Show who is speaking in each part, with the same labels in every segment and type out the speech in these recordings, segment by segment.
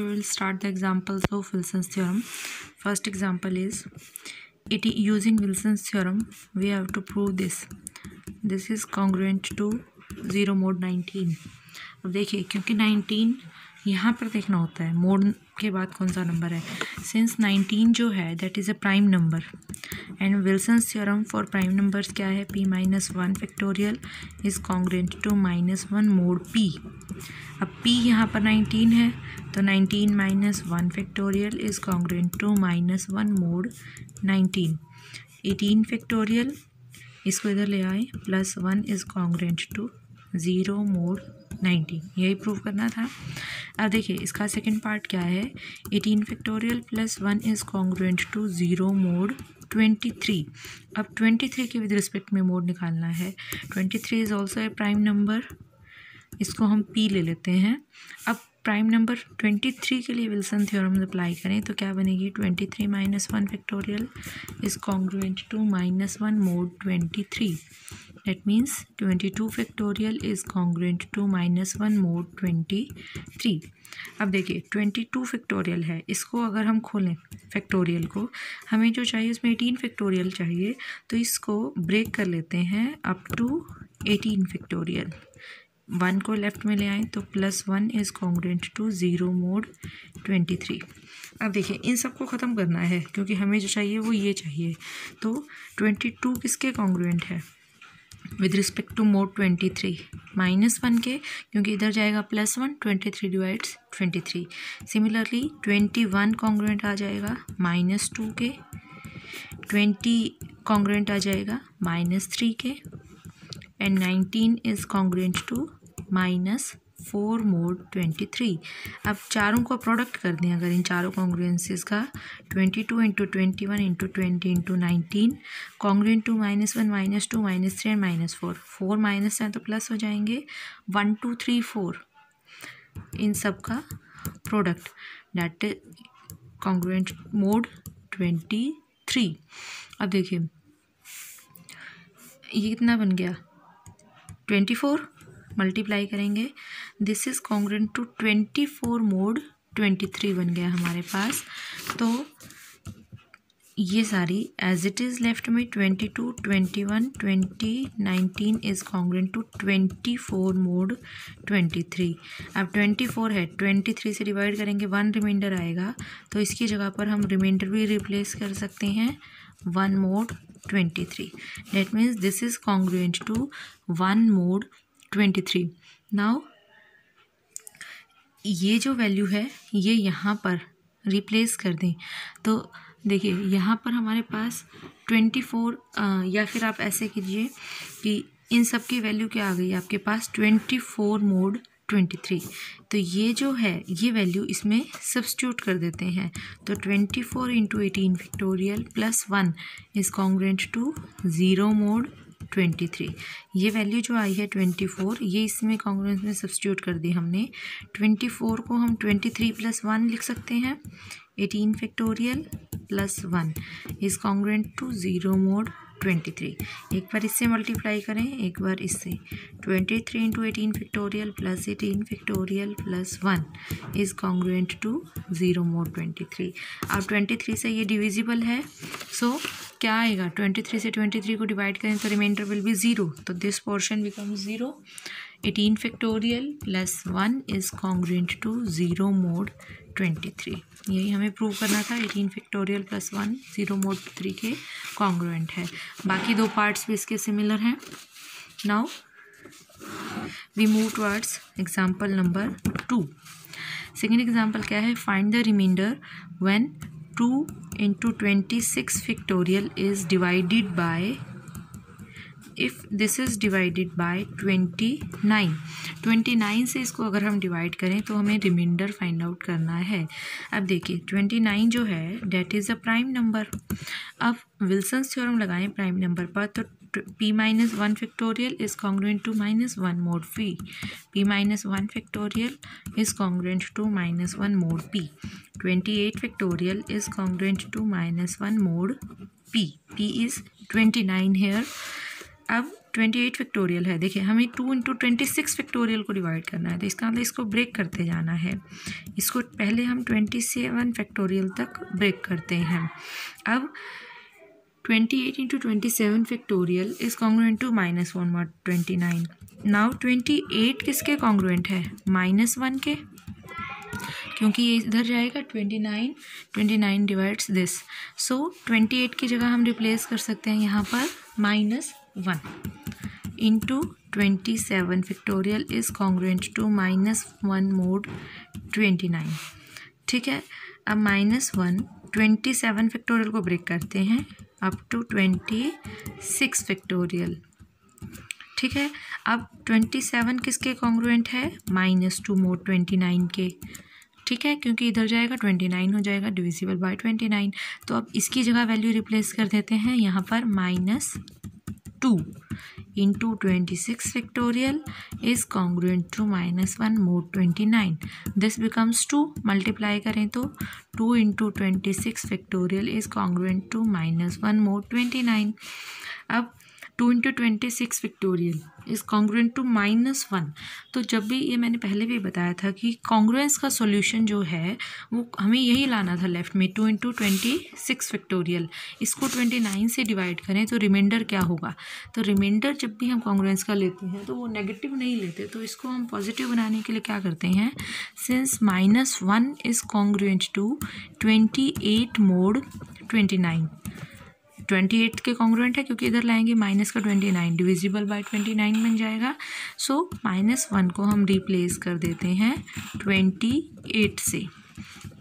Speaker 1: we will start the examples of Wilson's theorem. First example is it using Wilson's theorem we have to prove this. This is congruent to zero mod nineteen अब देखिए क्योंकि nineteen यहाँ पर देखना होता है mode के बाद कौन सा नंबर है? सिंस नाइनटीन जो है that is a prime number and Wilson's theorem for prime numbers क्या है? P minus one factorial is congruent to minus one mod P अब पी यहाँ पर नाइनटीन है तो nineteen minus one factorial is congruent to minus one mod nineteen eighteen factorial इसको इधर ले आए plus one is congruent to zero mod nineteen. यही प्रूव करना था। अब देखिए, इसका सेकंड पार्ट क्या है? Eighteen factorial plus one is congruent to zero mod twenty three. अब ट्वेंटी थ्री के विद रिस्पेक्ट में मोड निकालना है। Twenty three is also a prime number इसको हम पी ले लेते हैं। अब प्राइम नंबर ट्वेंटी थ्री के लिए विल्सन थ्योरम अप्लाई करें तो क्या बनेगी? Twenty three minus one factorial is congruent to minus one mod twenty three that means 22 factorial is congruent to minus one mod twenty three अब देखिए twenty two factorial है। इसको अगर हम खोलें फैक्टोरियल को, हमें जो चाहिए उसमें एटीन फैक्टोरियल चाहिए तो इसको ब्रेक कर लेते हैं up to eighteen factorial one को लेफ़्ट में ले आए तो plus one is congruent to zero mod twenty three. अब देखिए, इन सबको ख़त्म करना है, क्योंकि हमें जो चाहिए वो ये चाहिए। तो ट्वेंटी टू किसके कॉन्ग्रुएंट है? With respect to mod twenty three minus one के, क्योंकि इधर जाएगा plus one twenty three divides twenty three similarly twenty one congruent आ जाएगा माइनस टू के ट्वेंटी कॉन्ग्रेंट आ जाएगा माइनस थ्री के and nineteen is congruent to minus four mod twenty three अब चारों को प्रोडक्ट कर दें अगर इन चारों कॉन्ग्रुएंसीज का twenty two into twenty one into twenty into nineteen congruent to minus one minus two minus three and minus four four minus है तो प्लस हो जाएँगे. वन टू थ्री फोर इन सब का product that congruent mod twenty three अब देखिए, ये कितना बन गया? ट्वेंटी फोर मल्टीप्लाई करेंगे। This is congruent to twenty four mod twenty three बन गया हमारे पास। तो ये सारी एज इट इज़ लेफ़्ट में twenty two twenty one twenty nineteen is congruent to twenty four mod twenty three अब ट्वेंटी फोर है ट्वेंटी थ्री से डिवाइड करेंगे वन रिमाइंडर आएगा। तो इसकी जगह पर हम रिमाइंडर भी रिप्लेस कर सकते हैं। One mod twenty three. That means this is congruent to one mod twenty three. Now ये जो वैल्यू है, ये यहाँ पर रिप्लेस कर दें. तो देखिए, यहाँ पर हमारे पास ट्वेंटी फोर या फिर आप ऐसे कीजिए कि इन सब की वैल्यू क्या आ गई? आपके पास twenty four mod twenty three. तो ये जो है, ये वैल्यू इसमें सब्सटीट्यूट कर देते हैं। तो twenty four into eighteen factorial plus one is congruent to zero mod twenty three ये वैल्यू जो आई है ट्वेंटी फोर ये इसमें कांग्रेंस में सब्सिट्यूट कर दी हमने। ट्वेंटी फोर को हम ट्वेंटी थ्री प्लस वन लिख सकते हैं। Eighteen factorial plus one is congruent to zero mod twenty three. एक बार इससे मल्टीप्लाई करें एक बार इससे। Twenty three into eighteen factorial plus eighteen factorial plus one is congruent to zero mod twenty three अब ट्वेंटी थ्री से ये डिविजिबल है। सो so, क्या आएगा? ट्वेंटी थ्री से ट्वेंटी थ्री को डिवाइड करें तो रिमाइंडर विल बी ज़ीरो तो this portion become zero eighteen factorial plus one is congruent to zero mod twenty three यही हमें प्रूव करना था eighteen factorial plus one zero mod three के कॉन्ग्रेंट है। बाकी दो पार्ट्स भी इसके सिमिलर हैं। Now we move towards example number two second example क्या है? Find the remainder when two into twenty six factorial is divided by if this is divided by twenty nine twenty nine से इसको अगर हम divide करें तो हमें remainder find out करना है। अब देखिए ट्वेंटी नाइन जो है that is a prime number अब विल्सन से हम लगाएँ प्राइम नंबर पर तो p minus one factorial is congruent to minus one mod p p minus one factorial is congruent to minus one mod p twenty eight factorial is congruent to minus one mod p p is twenty nine here अब twenty eight factorial है। देखिए, हमें two into twenty six factorial को divide करना है तो इसका मतलब इसको ब्रेक करते जाना है। इसको पहले हम ट्वेंटी सेवन फैक्टोरियल तक ब्रेक करते हैं। अब twenty eight into twenty seven factorial is congruent to minus one what twenty nine now twenty eight किसके कॉन्ग्रुएंट है? माइनस वन के। क्योंकि ये इधर जाएगा twenty nine twenty nine divides this so twenty eight की जगह हम रिप्लेस कर सकते हैं यहाँ पर minus one into twenty seven factorial is congruent to minus one mod twenty nine ठीक है? अब minus one twenty seven factorial को ब्रेक करते हैं up to twenty six factorial ठीक है? अब ट्वेंटी सेवन किसके कॉन्ग्रुएंट है? Minus two mod twenty nine के। ठीक है? क्योंकि इधर जाएगा ट्वेंटी नाइन हो जाएगा डिविजिबल बाय ट्वेंटी नाइन तो अब इसकी जगह वैल्यू रिप्लेस कर देते हैं, यहाँ पर minus two into twenty six factorial is congruent to minus one mod twenty nine this becomes two multiply करें तो two into twenty six factorial is congruent to minus one mod twenty nine अब two into twenty six factorial is congruent to minus one तो जब भी ये मैंने पहले भी बताया था कि कॉन्ग्रुएंस का सॉल्यूशन जो है, वो हमें यही लाना था लेफ़्ट में two into twenty six factorial. इसको ट्वेंटी नाइन से डिवाइड करें तो रिमाइंडर क्या होगा? तो रिमाइंडर जब भी हम कॉन्ग्रुएंस का लेते हैं तो वो नेगेटिव नहीं लेते। तो इसको हम पॉजिटिव बनाने के लिए क्या करते हैं? Since minus one is congruent to twenty eight mod twenty nine twenty eight के कॉन्ग्रुएंट है, क्योंकि इधर लाएँगे माइनस का twenty nine divisible by twenty nine बन जाएगा। सो माइनस वन को हम रिप्लेस कर देते हैं ट्वेंटी एट से।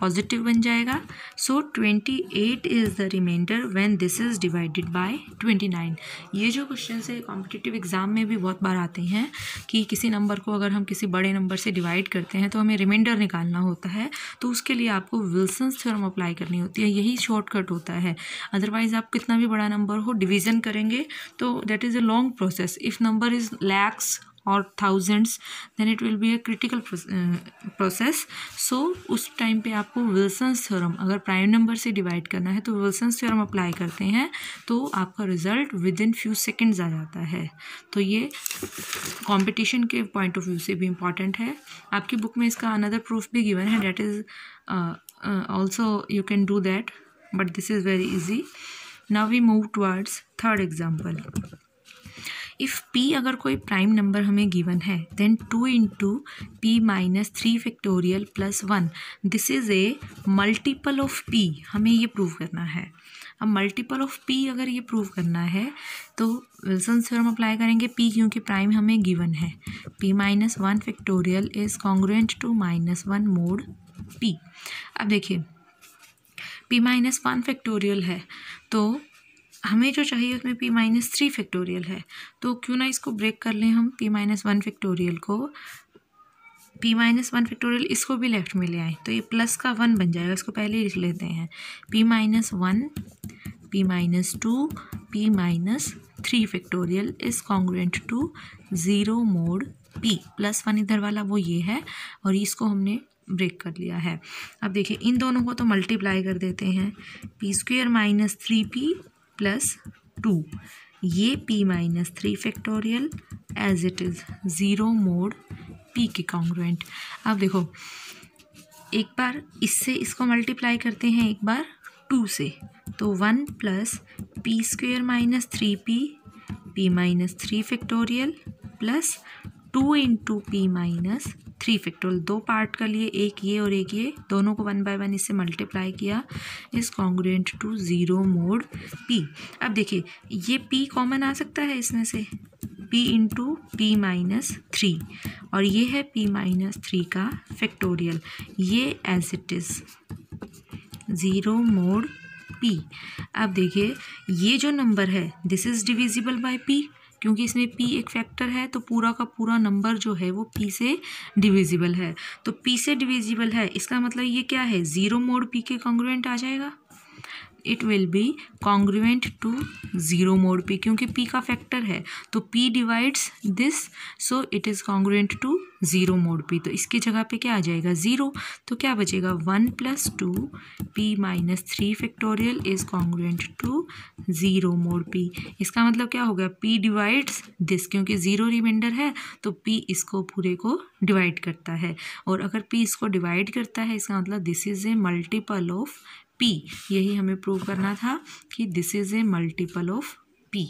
Speaker 1: पॉजिटिव बन जाएगा। So twenty eight is the remainder when this is divided by twenty nine ये जो क्वेश्चन है कॉम्पिटिटिव एग्ज़ाम में भी बहुत बार आते हैं कि किसी नंबर को अगर हम किसी बड़े नंबर से डिवाइड करते हैं तो हमें रिमाइंडर निकालना होता है। तो उसके लिए आपको विल्सन थ्योरम अप्लाई करनी होती है। यही शॉर्टकट होता है। अदरवाइज़ आप कितना भी बड़ा नंबर हो डिवीज़न करेंगे तो that is a long process if number is lakhs और thousands then it will be a critical process so उस टाइम पे आपको विल्सन्स थ्योरम अगर प्राइम नंबर से डिवाइड करना है तो विल्सन्स थ्योरम अप्लाई करते हैं तो आपका result within few seconds आ जाता है। तो ये कंपटीशन के पॉइंट ऑफ़ व्यू से भी इंपॉर्टेंट है। आपकी बुक में इसका अनदर प्रूफ भी गिवन है that is also you can do that but this is very easy now we move towards third example if p अगर कोई प्राइम नंबर हमें गिवन है then two into p minus three factorial plus one this is a multiple of p हमें ये prove करना है। अब multiple of P अगर ये प्रूव करना है तो विल्सन थ्योरम अप्लाई करेंगे पी क्योंकि प्राइम हमें गिवन है। P minus one factorial is congruent to minus one mod p अब देखिए पी माइनस वन फैक्टोरियल है तो हमें जो चाहिए उसमें पी माइनस थ्री फैक्टोरियल है। तो क्यों ना इसको ब्रेक कर लें हम पी माइनस वन फैक्टोरियल को। पी माइनस वन फैक्टोरियल इसको भी लेफ़्ट में ले आए। तो ये प्लस का वन बन जाएगा, इसको पहले ही लिख लेते हैं। P minus one p minus two p minus three factorial is congruent to zero mod p plus one इधर वाला वो ये है, और इसको हमने ब्रेक कर लिया है। अब देखिए, इन दोनों को तो मल्टीप्लाई कर देते हैं। P square minus three p plus two ये p minus three factorial as it is zero mod p के कॉन्ग्रुएंट अब देखो, एक बार इससे इसको मल्टीप्लाई करते हैं एक बार टू से। तो one plus p square minus three p p minus three factorial plus two into p minus three factorial दो पार्ट का लिए, एक ये और एक ये। दोनों को वन बाय वन इससे मल्टीप्लाई किया इस congruent to zero mod p अब देखिए, ये पी कॉमन आ सकता है इसमें से? P into p minus three और ये है पी माइनस थ्री का फैक्टोरियल ये as it is zero mod p अब देखिए, ये जो नंबर है this is divisible by p क्योंकि इसमें पी एक फैक्टर है तो पूरा का पूरा नंबर जो है वो पी से डिविजिबल है। तो पी से डिविजिबल है, इसका मतलब ये क्या है? ज़ीरो मोड पी के कॉन्ग्रुएंट आ जाएगा। It will be congruent to zero mod p क्योंकि पी का फैक्टर है। तो p divides this so it is congruent to zero mod p तो इसकी जगह पे क्या आ जाएगा? ज़ीरो। तो क्या बचेगा? One plus two p minus three factorial is congruent to zero mod p इसका मतलब क्या हो गया? पी डिवाइड्स दिस, क्योंकि ज़ीरो रिमाइंडर है तो पी इसको पूरे को डिवाइड करता है। और अगर पी इसको डिवाइड करता है, इसका मतलब this is a multiple of p यही हमें प्रूव करना था कि this is a multiple of p